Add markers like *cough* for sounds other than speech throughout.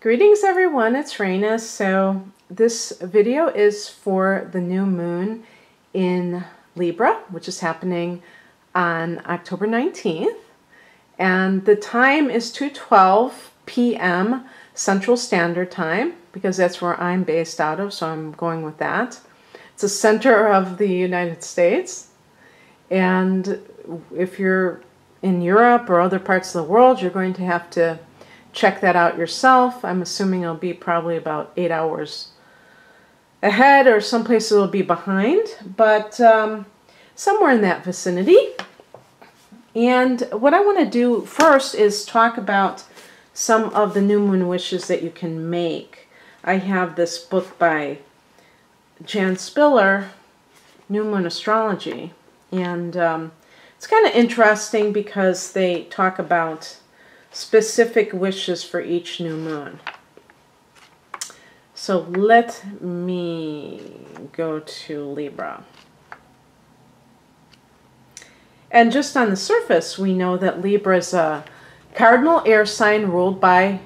Greetings everyone, it's Raina. So this video is for the new moon in Libra, which is happening on October 19th. And the time is 2.12 p.m. Central Standard Time because that's where I'm based out of, so I'm going with that. It's the center of the United States. And if you're in Europe or other parts of the world, you're going to have to check that out yourself. I'm assuming it'll be probably about eight hours ahead or someplace it'll be behind, but um, somewhere in that vicinity. And what I want to do first is talk about some of the new moon wishes that you can make. I have this book by Jan Spiller, New Moon Astrology, and um, it's kind of interesting because they talk about specific wishes for each new moon. So let me go to Libra. And just on the surface, we know that Libra is a cardinal air sign ruled by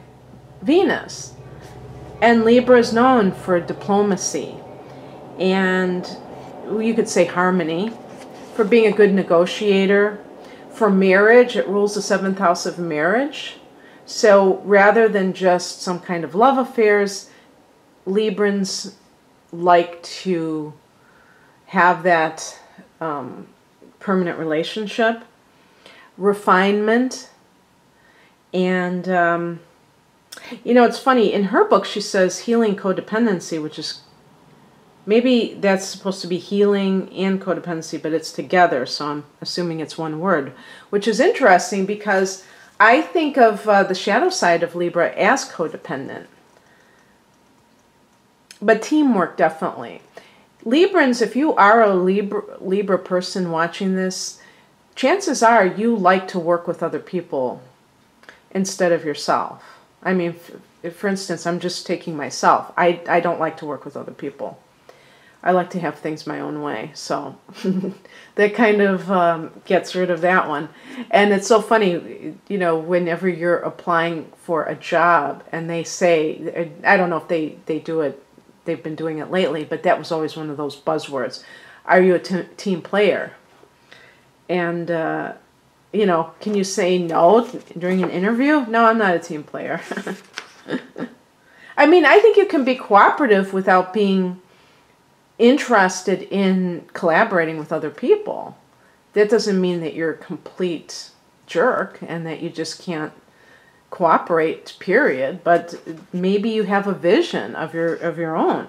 Venus. And Libra is known for diplomacy and you could say harmony, for being a good negotiator, for marriage, it rules the seventh house of marriage. So rather than just some kind of love affairs, Librans like to have that um, permanent relationship, refinement, and um, you know, it's funny. In her book, she says healing codependency, which is Maybe that's supposed to be healing and codependency, but it's together, so I'm assuming it's one word, which is interesting because I think of uh, the shadow side of Libra as codependent. But teamwork, definitely. Librans, if you are a Libra, Libra person watching this, chances are you like to work with other people instead of yourself. I mean, for instance, I'm just taking myself. I, I don't like to work with other people. I like to have things my own way. So *laughs* that kind of um, gets rid of that one. And it's so funny, you know, whenever you're applying for a job and they say, I don't know if they, they do it, they've been doing it lately, but that was always one of those buzzwords. Are you a team player? And, uh, you know, can you say no during an interview? No, I'm not a team player. *laughs* I mean, I think you can be cooperative without being interested in collaborating with other people. That doesn't mean that you're a complete jerk and that you just can't cooperate period but maybe you have a vision of your of your own.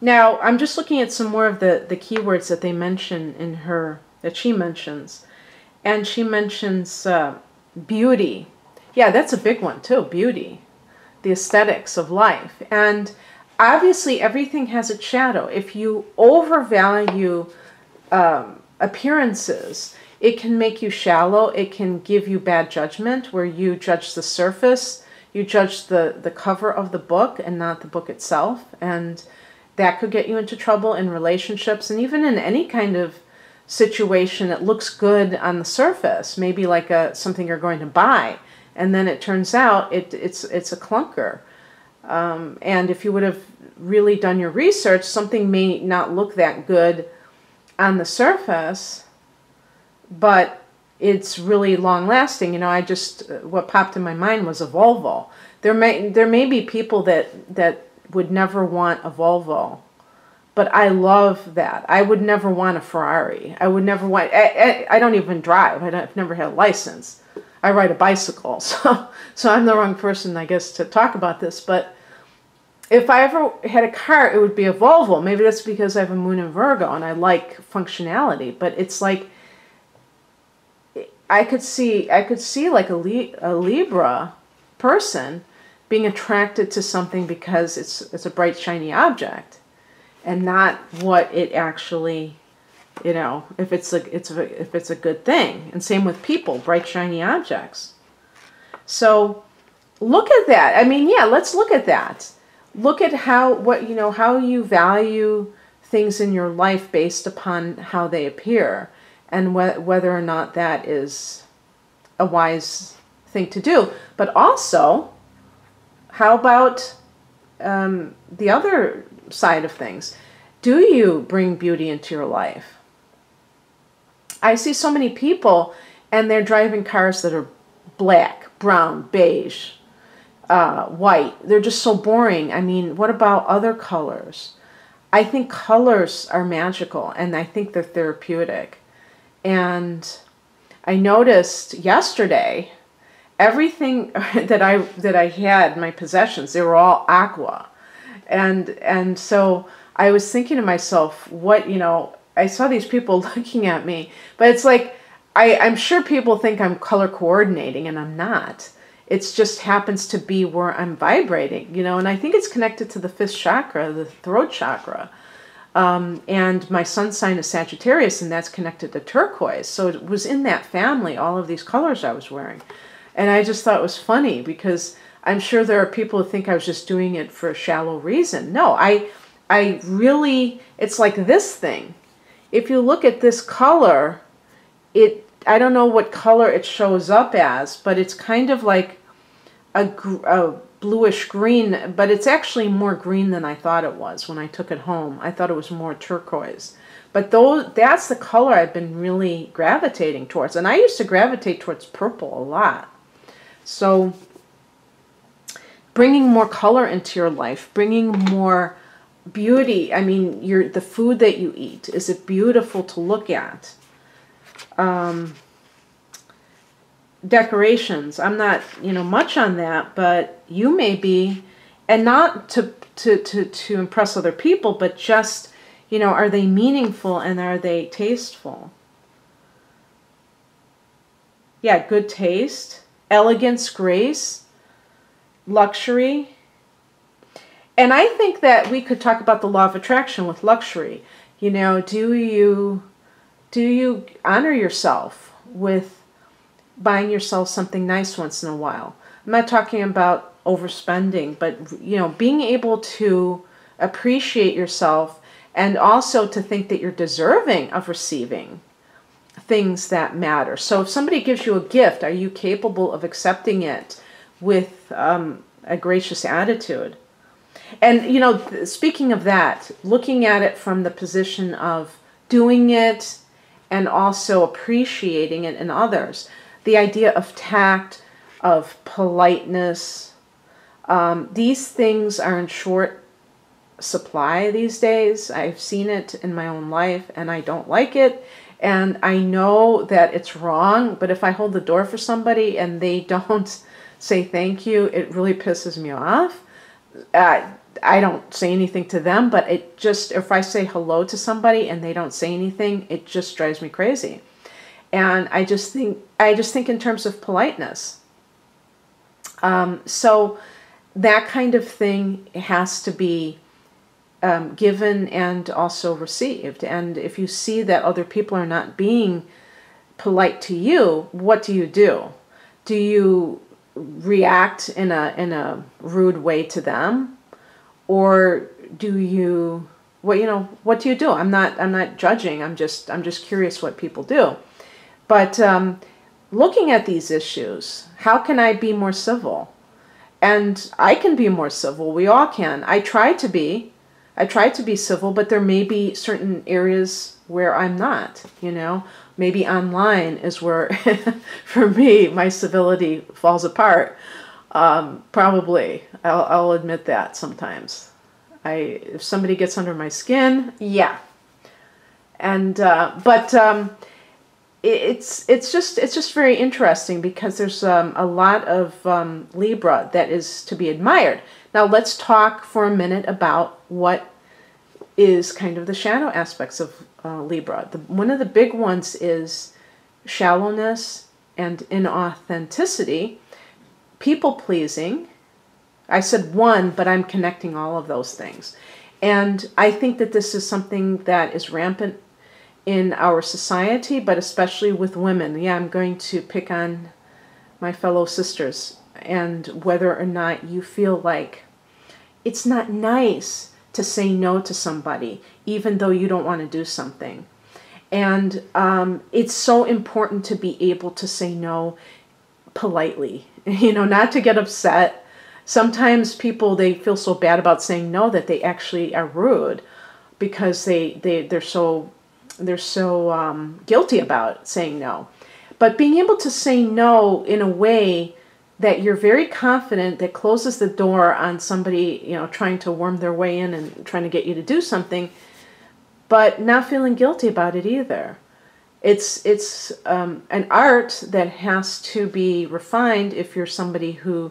Now i'm just looking at some more of the the keywords that they mention in her that she mentions. And she mentions uh, beauty. Yeah that's a big one too beauty. The aesthetics of life. And obviously everything has a shadow. If you overvalue um, appearances, it can make you shallow. It can give you bad judgment where you judge the surface, you judge the, the cover of the book and not the book itself. And that could get you into trouble in relationships and even in any kind of situation that looks good on the surface, maybe like a something you're going to buy, and then it turns out it, it's it's a clunker. Um, and if you would have really done your research, something may not look that good on the surface, but it's really long lasting. You know, I just what popped in my mind was a Volvo. There may there may be people that that would never want a Volvo, but I love that. I would never want a Ferrari. I would never want. I, I, I don't even drive. I've never had a license. I ride a bicycle, *laughs* so so I'm the wrong person, I guess, to talk about this. But if I ever had a car, it would be a Volvo. Maybe that's because I have a moon in Virgo and I like functionality. But it's like I could see I could see like a, a Libra person being attracted to something because it's it's a bright shiny object and not what it actually you know if it's a it's a, if it's a good thing and same with people bright shiny objects so look at that i mean yeah let's look at that look at how what you know how you value things in your life based upon how they appear and wh- whether or not that is a wise thing to do but also How about um, the other side of things? Do you bring beauty into your life? I see so many people and they're driving cars that are black, brown, beige, uh, white. They're just so boring. I mean, what about other colors? I think colors are magical and I think they're therapeutic. And I noticed yesterday everything *laughs* that I that I had my possessions they were all aqua. And and so I was thinking to myself what, you know, I saw these people *laughs* looking at me, but it's like I, I'm sure people think I'm color coordinating and I'm not. It just happens to be where I'm vibrating, you know, and I think it's connected to the fifth chakra, the throat chakra. Um, and my sun sign is Sagittarius, and that's connected to turquoise. So it was in that family, all of these colors I was wearing. And I just thought it was funny because I'm sure there are people who think I was just doing it for a shallow reason. No, I, I really, it's like this thing. If you look at this color, it I don't know what color it shows up as, but it's kind of like a, a bluish green, but it's actually more green than I thought it was when I took it home. I thought it was more turquoise. But those, that's the color I've been really gravitating towards. And I used to gravitate towards purple a lot. So bringing more color into your life, bringing more beauty. I mean, your the food that you eat, is it beautiful to look at? Um, decorations. I'm not, you know, much on that, but you may be, and not to, to, to, to impress other people, but just, you know, are they meaningful and are they tasteful? Yeah, good taste, elegance, grace, luxury. And I think that we could talk about the law of attraction with luxury. You know, do you do you honor yourself with buying yourself something nice once in a while? I'm not talking about overspending, but you know, being able to appreciate yourself and also to think that you're deserving of receiving things that matter. So if somebody gives you a gift, are you capable of accepting it with um, a gracious attitude? And you know, speaking of that, looking at it from the position of doing it and also appreciating it in others. The idea of tact, of politeness, um, these things are in short supply these days. I've seen it in my own life and I don't like it. And I know that it's wrong, but if I hold the door for somebody and they *laughs* don't say thank you, it really pisses me off. Uh, I don't say anything to them, but it just, if I say hello to somebody and they don't say anything, it just drives me crazy. And I just think, I just think in terms of politeness. Um, so that kind of thing has to be um, given and also received. And if you see that other people are not being polite to you, what do you do? Do you react in a in a rude way to them? Or do you what you know what do you do? I'm not i'm not judging. I'm just i'm just curious what people do. But um, looking at these issues how can i be more civil? And i can be more civil. We all can. I try to be. I try to be civil but there may be certain areas where i'm not you know? Maybe online is where *laughs* for me my civility falls apart um, probably. I'll, I'll admit that sometimes. I if somebody gets under my skin, yeah. And uh, but um, it, it's it's just it's just very interesting because there's um, a lot of um, Libra that is to be admired. Now let's talk for a minute about what is kind of the shadow aspects of uh, Libra. The, one of the big ones is shallowness and inauthenticity people pleasing. I said one, but I'm connecting all of those things. And I think that this is something that is rampant in our society, but especially with women. Yeah, I'm going to pick on my fellow sisters and whether or not you feel like it's not nice to say no to somebody, even though you don't want to do something. And um, it's so important to be able to say no politely *laughs* you know, not to get upset, Sometimes people they feel so bad about saying no that they actually are rude because they they they're so they're so um, guilty about saying no. But being able to say no in a way that you're very confident that closes the door on somebody, you know, trying to worm their way in and trying to get you to do something, but not feeling guilty about it either. It's it's um, an art that has to be refined if you're somebody who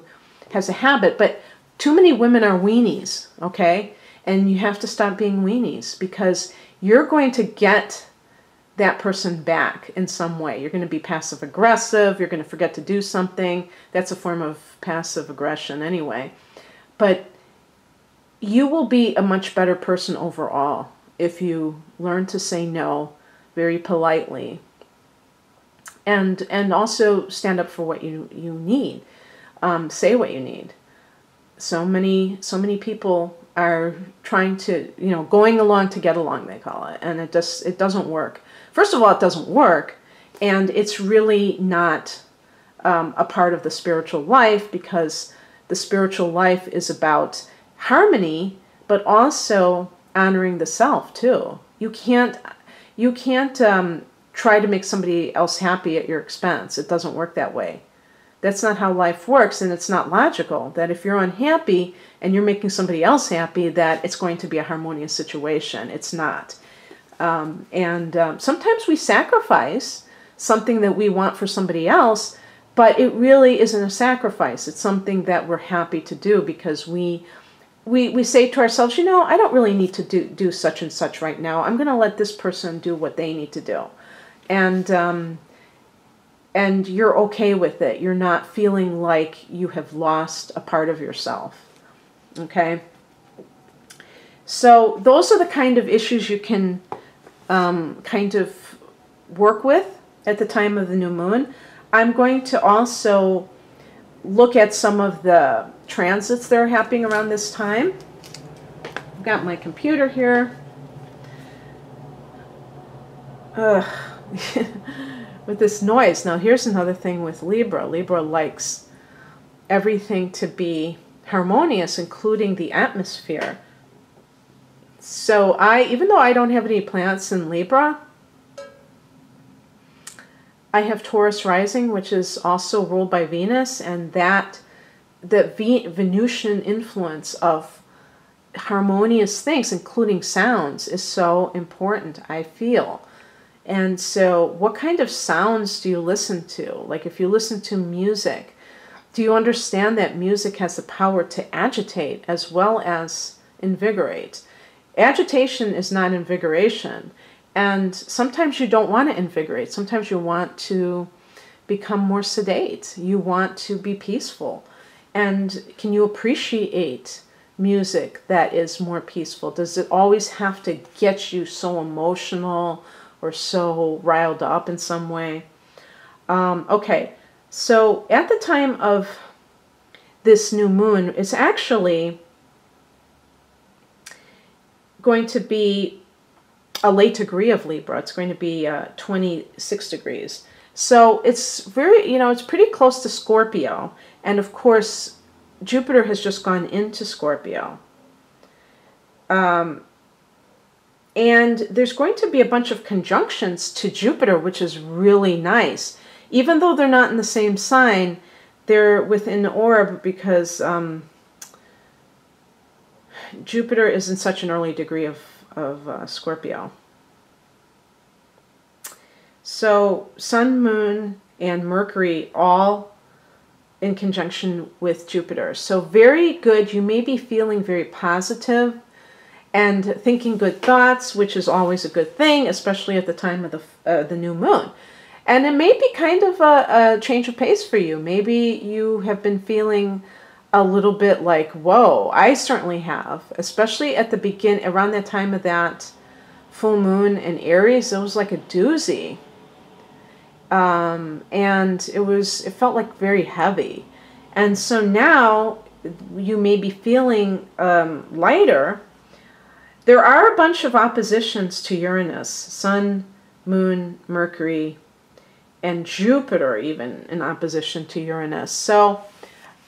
has a habit. But too many women are weenies, okay? And you have to stop being weenies because you're going to get that person back in some way. You're going to be passive aggressive, you're going to forget to do something. That's a form of passive aggression anyway. But you will be a much better person overall if you learn to say no very politely. And and also stand up for what you you need. Um, say what you need. So many so many people are trying to, you know, going along to get along, they call it, and it just it doesn't work. First of all, it doesn't work, and it's really not um, a part of the spiritual life because the spiritual life is about harmony, but also honoring the self too. You can't you can't um, try to make somebody else happy at your expense. It doesn't work that way. That's not how life works, and it's not logical that if you're unhappy and you're making somebody else happy, that it's going to be a harmonious situation. It's not. Um, and um, sometimes we sacrifice something that we want for somebody else, but it really isn't a sacrifice. It's something that we're happy to do because we we, we say to ourselves, you know, I don't really need to do, do such and such right now. I'm going to let this person do what they need to do. And um, and you're okay with it. You're not feeling like you have lost a part of yourself. Okay? So, those are the kind of issues you can um, kind of work with at the time of the new moon. I'm going to also look at some of the transits that are happening around this time. I've got my computer here. Ugh. *laughs* with this noise. Now, here's another thing with Libra Libra likes everything to be harmonious, including the atmosphere. So, I, even though I don't have any plants in Libra, I have Taurus rising, which is also ruled by Venus, and that the Venusian influence of harmonious things, including sounds, is so important, I feel. And so, what kind of sounds do you listen to? Like, if you listen to music, do you understand that music has the power to agitate as well as invigorate? Agitation is not invigoration. And sometimes you don't want to invigorate. Sometimes you want to become more sedate. You want to be peaceful. And can you appreciate music that is more peaceful? Does it always have to get you so emotional? or so riled up in some way. Um, okay, so at the time of this new moon, it's actually going to be a late degree of Libra. It's going to be uh, 26 degrees. So it's very, you know, it's pretty close to Scorpio. And of course, Jupiter has just gone into Scorpio. Um, and there's going to be a bunch of conjunctions to Jupiter, which is really nice. Even though they're not in the same sign, they're within orb because um, Jupiter is in such an early degree of, of uh, Scorpio. So Sun, Moon, and Mercury all in conjunction with Jupiter. So very good. You may be feeling very positive and thinking good thoughts, which is always a good thing, especially at the time of the, uh, the new moon. And it may be kind of a, a change of pace for you. Maybe you have been feeling a little bit like, whoa, I certainly have, especially at the begin, around that time of that full moon in Aries, it was like a doozy. Um, and it was, it felt like very heavy. And so now you may be feeling um, lighter, there are a bunch of oppositions to Uranus, Sun, Moon, Mercury, and Jupiter even in opposition to Uranus. So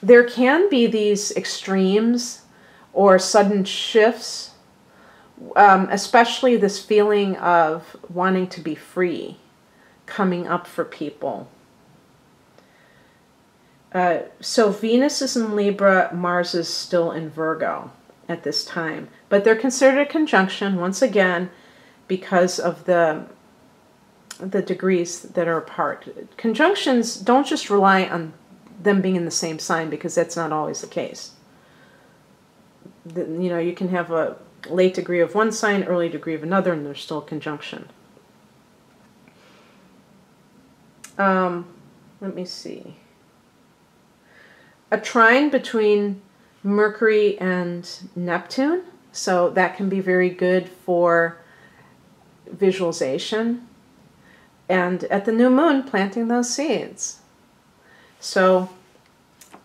there can be these extremes or sudden shifts, um, especially this feeling of wanting to be free coming up for people. Uh, so Venus is in Libra, Mars is still in Virgo at this time. But they're considered a conjunction, once again, because of the the degrees that are apart. Conjunctions don't just rely on them being in the same sign because that's not always the case. The, you know, you can have a late degree of one sign, early degree of another, and there's still conjunction. Um, let me see. A trine between Mercury and Neptune. So that can be very good for visualization. And at the new moon, planting those seeds. So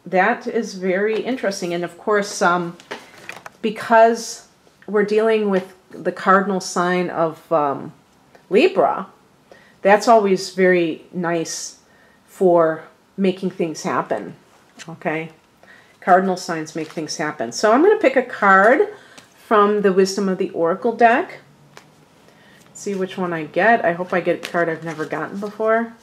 that is very interesting. And of course, um, because we're dealing with the cardinal sign of um, Libra, that's always very nice for making things happen. Okay? Cardinal signs make things happen. So I'm going to pick a card from the Wisdom of the Oracle deck. See which one I get. I hope I get a card I've never gotten before.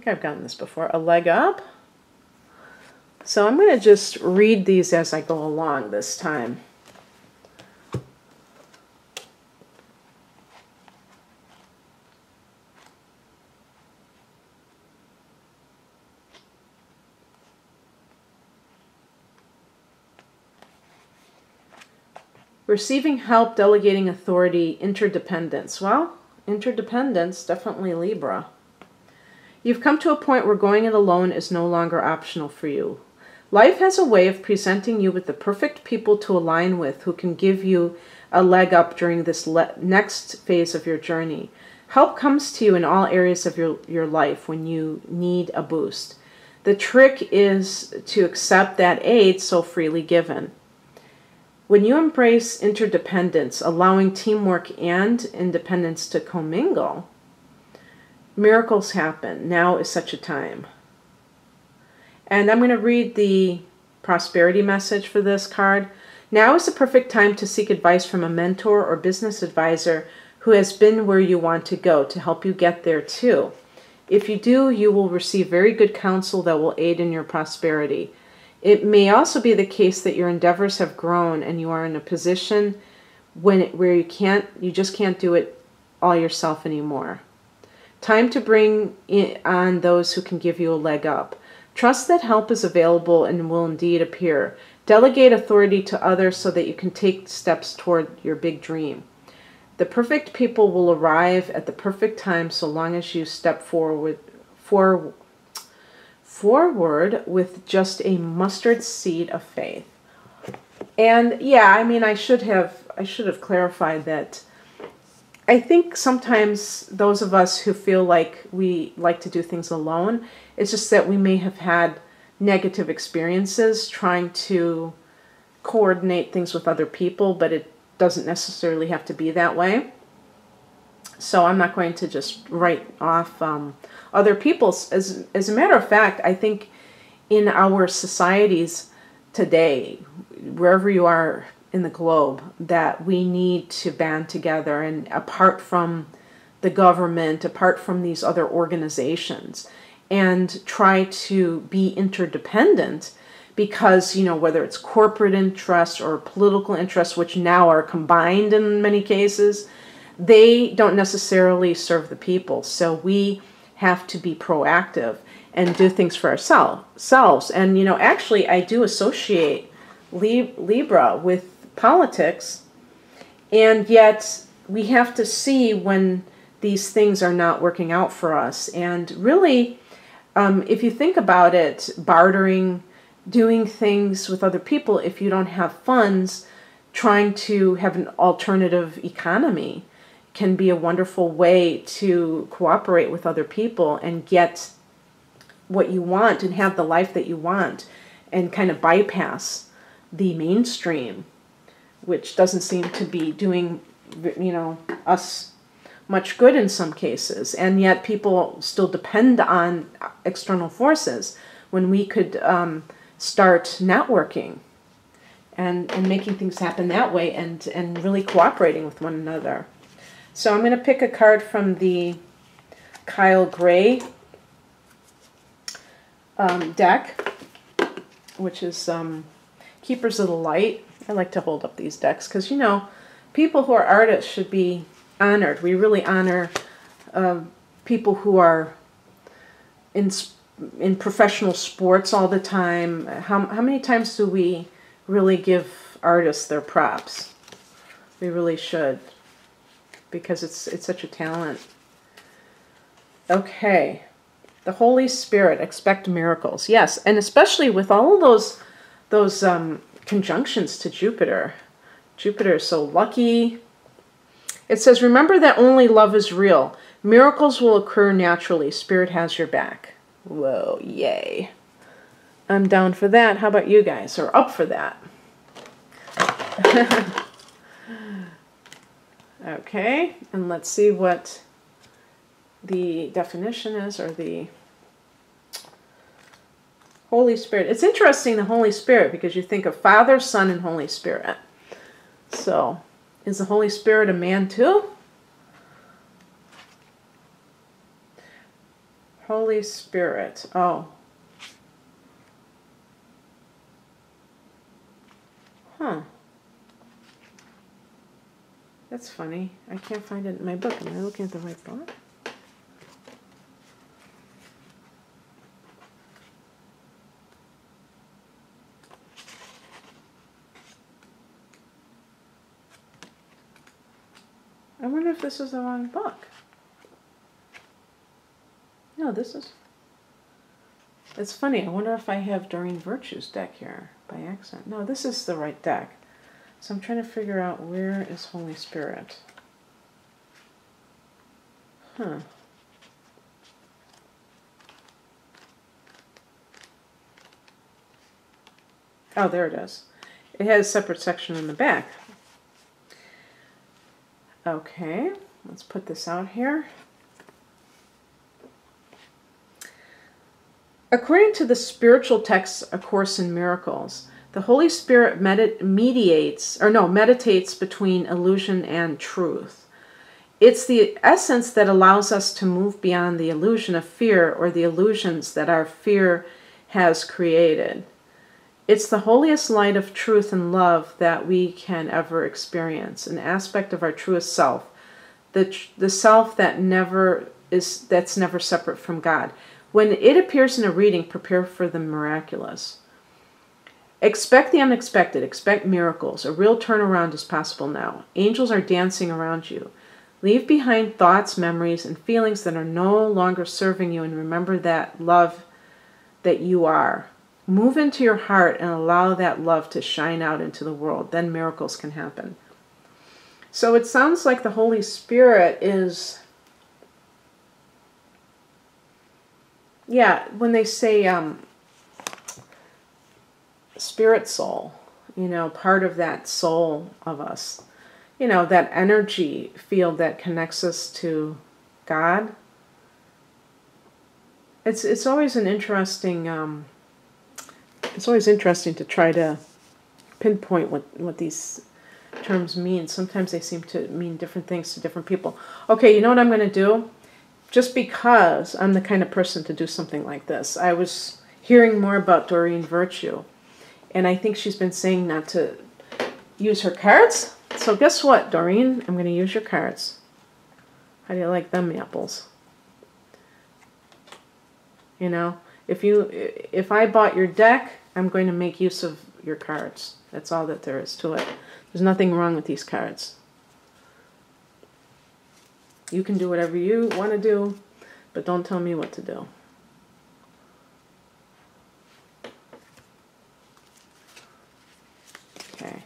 Think I've gotten this before. A leg up. So I'm going to just read these as I go along this time. Receiving help, delegating authority, interdependence. Well, interdependence, definitely Libra. You've come to a point where going it alone is no longer optional for you. Life has a way of presenting you with the perfect people to align with who can give you a leg up during this next phase of your journey. Help comes to you in all areas of your, your life when you need a boost. The trick is to accept that aid so freely given. When you embrace interdependence, allowing teamwork and independence to commingle, miracles happen. Now is such a time. And I'm going to read the prosperity message for this card. Now is the perfect time to seek advice from a mentor or business advisor who has been where you want to go to help you get there too. If you do, you will receive very good counsel that will aid in your prosperity. It may also be the case that your endeavors have grown and you are in a position when it, where you can't you just can't do it all yourself anymore. Time to bring in on those who can give you a leg up. Trust that help is available and will indeed appear. Delegate authority to others so that you can take steps toward your big dream. The perfect people will arrive at the perfect time so long as you step forward for, forward with just a mustard seed of faith. And yeah, I mean, I should have I should have clarified that. I think sometimes those of us who feel like we like to do things alone, it's just that we may have had negative experiences trying to coordinate things with other people, but it doesn't necessarily have to be that way. So I'm not going to just write off um, other people's. As, as a matter of fact, I think in our societies today, wherever you are in the globe, that we need to band together and apart from the government, apart from these other organizations, and try to be interdependent because, you know, whether it's corporate interests or political interests, which now are combined in many cases, they don't necessarily serve the people. So we have to be proactive and do things for ourselves. And, you know, actually, I do associate Libra with politics, and yet we have to see when these things are not working out for us. And really, um, if you think about it, bartering, doing things with other people, if you don't have funds, trying to have an alternative economy can be a wonderful way to cooperate with other people and get what you want and have the life that you want and kind of bypass the mainstream which doesn't seem to be doing you know us much good in some cases, and yet people still depend on external forces when we could um, start networking and, and making things happen that way and, and really cooperating with one another. So I'm going to pick a card from the Kyle Gray um, deck, which is um, Keepers of the Light. I like to hold up these decks because, you know, people who are artists should be honored. We really honor uh, people who are in in professional sports all the time. How how many times do we really give artists their props? We really should because it's it's such a talent. Okay. The Holy Spirit expect miracles. Yes, and especially with all of those those um, conjunctions to Jupiter. Jupiter is so lucky. It says, Remember that only love is real. Miracles will occur naturally. Spirit has your back. Whoa, yay. I'm down for that. How about you guys? Or up for that? *laughs* okay, and let's see what the definition is or the Holy Spirit. It's interesting, the Holy Spirit, because you think of Father, Son, and Holy Spirit. So, is the Holy Spirit a man too? Holy Spirit. Oh. Huh. That's funny. I can't find it in my book. Am I looking at the right book? Wonder if this is the wrong book. No, this is... It's funny. I wonder if I have Doreen Virtue's deck here by accident. No, this is the right deck. So I'm trying to figure out where is Holy Spirit. Huh. Oh, there it is. It has a separate section in the back. Okay, let's put this out here. According to the spiritual text, A Course in Miracles, the Holy Spirit mediates, or no, meditates between illusion and truth. It's the essence that allows us to move beyond the illusion of fear or the illusions that our fear has created. It's the holiest light of truth and love that we can ever experience, an aspect of our truest self, the, the self that never is that's never separate from God. When it appears in a reading, prepare for the miraculous. Expect the unexpected, expect miracles. A real turnaround is possible now. Angels are dancing around you. Leave behind thoughts, memories, and feelings that are no longer serving you, and remember that love that you are. Move into your heart and allow that love to shine out into the world. Then miracles can happen. So it sounds like the Holy Spirit is, yeah, when they say um, spirit soul, you know, part of that soul of us, you know, that energy field that connects us to God. It's, it's always an interesting um, it's always interesting to try to pinpoint what, what these terms mean. Sometimes they seem to mean different things to different people. Okay, you know what I'm going to do? Just because I'm the kind of person to do something like this, I was hearing more about Doreen Virtue, and I think she's been saying not to use her cards. So guess what, Doreen? I'm going to use your cards. How do you like them apples? You know, if you if I bought your deck, I'm going to make use of your cards. That's all that there is to it. There's nothing wrong with these cards. You can do whatever you want to do, but don't tell me what to do. Okay.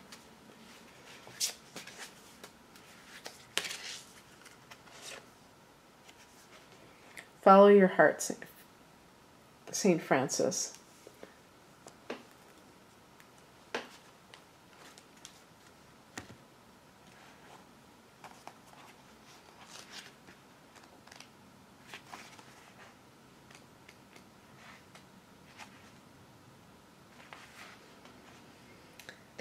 Follow your heart, St. Francis.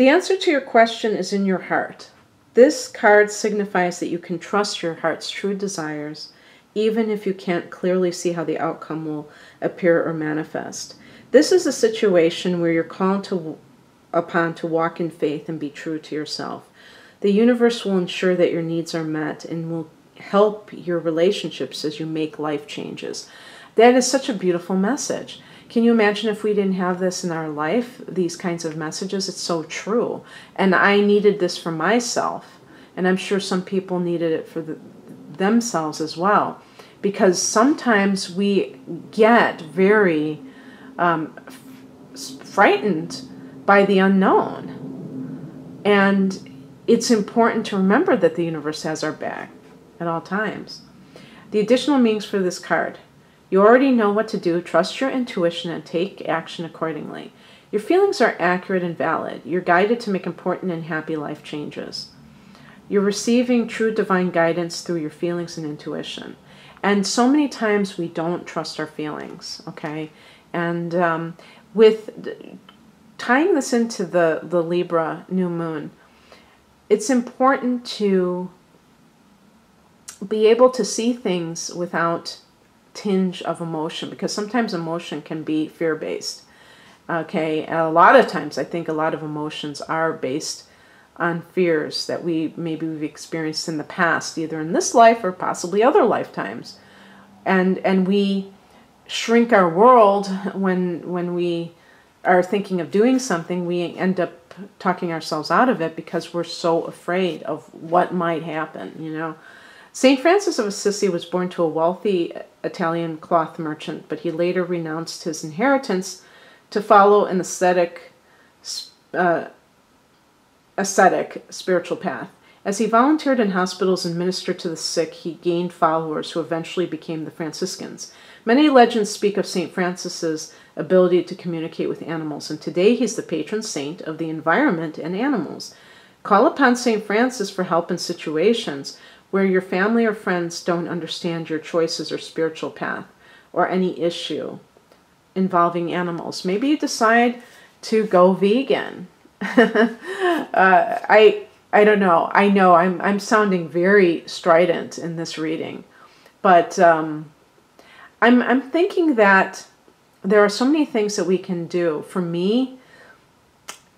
The answer to your question is in your heart. This card signifies that you can trust your heart's true desires, even if you can't clearly see how the outcome will appear or manifest. This is a situation where you're called to, upon to walk in faith and be true to yourself. The universe will ensure that your needs are met and will help your relationships as you make life changes. That is such a beautiful message. Can you imagine if we didn't have this in our life, these kinds of messages? It's so true. And I needed this for myself. And I'm sure some people needed it for the, themselves as well. Because sometimes we get very um, frightened by the unknown. And it's important to remember that the universe has our back at all times. The additional meanings for this card. You already know what to do. Trust your intuition and take action accordingly. Your feelings are accurate and valid. You're guided to make important and happy life changes. You're receiving true divine guidance through your feelings and intuition. And so many times we don't trust our feelings, okay? And um, with tying this into the, the Libra new moon, it's important to be able to see things without tinge of emotion because sometimes emotion can be fear based okay a lot of times i think a lot of emotions are based on fears that we maybe we've experienced in the past either in this life or possibly other lifetimes. And and we shrink our world when when we are thinking of doing something we end up talking ourselves out of it because we're so afraid of what might happen you know St. Francis of Assisi was born to a wealthy Italian cloth merchant, but he later renounced his inheritance to follow an ascetic, uh, ascetic spiritual path. As he volunteered in hospitals and ministered to the sick, he gained followers who eventually became the Franciscans. Many legends speak of St. Francis's ability to communicate with animals, and today he's the patron saint of the environment and animals. Call upon St. Francis for help in situations where your family or friends don't understand your choices or spiritual path or any issue involving animals. Maybe you decide to go vegan. *laughs* uh, I I don't know. I know I'm I'm sounding very strident in this reading, but um, I'm I'm thinking that there are so many things that we can do. For me,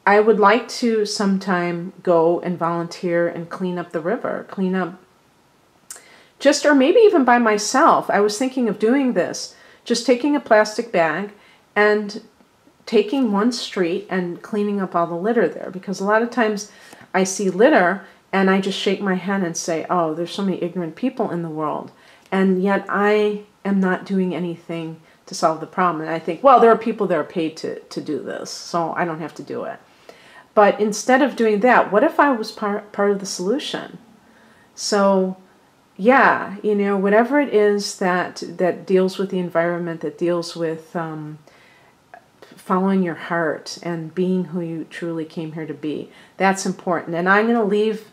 I would like to sometime go and volunteer and clean up the river, clean up just, or maybe even by myself. I was thinking of doing this, just taking a plastic bag and taking one street and cleaning up all the litter there. Because a lot of times I see litter and I just shake my head and say, oh, there's so many ignorant people in the world. And yet I am not doing anything to solve the problem. And I think, well, there are people that are paid to, to do this, so I don't have to do it. But instead of doing that, what if I was part, part of the solution? So yeah, you know, whatever it is that that deals with the environment, that deals with um, following your heart and being who you truly came here to be, that's important. And I'm going to leave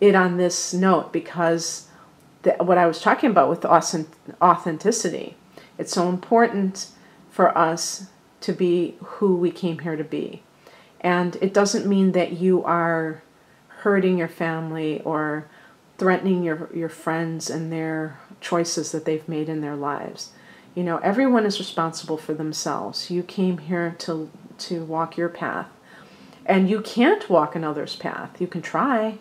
it on this note because the, what I was talking about with authenticity, it's so important for us to be who we came here to be. And it doesn't mean that you are hurting your family or threatening your, your friends and their choices that they've made in their lives. You know, everyone is responsible for themselves. You came here to to walk your path. And you can't walk another's path. You can try,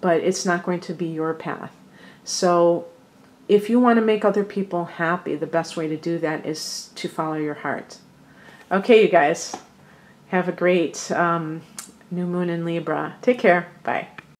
but it's not going to be your path. So if you want to make other people happy, the best way to do that is to follow your heart. Okay, you guys. Have a great um, new moon in Libra. Take care. Bye.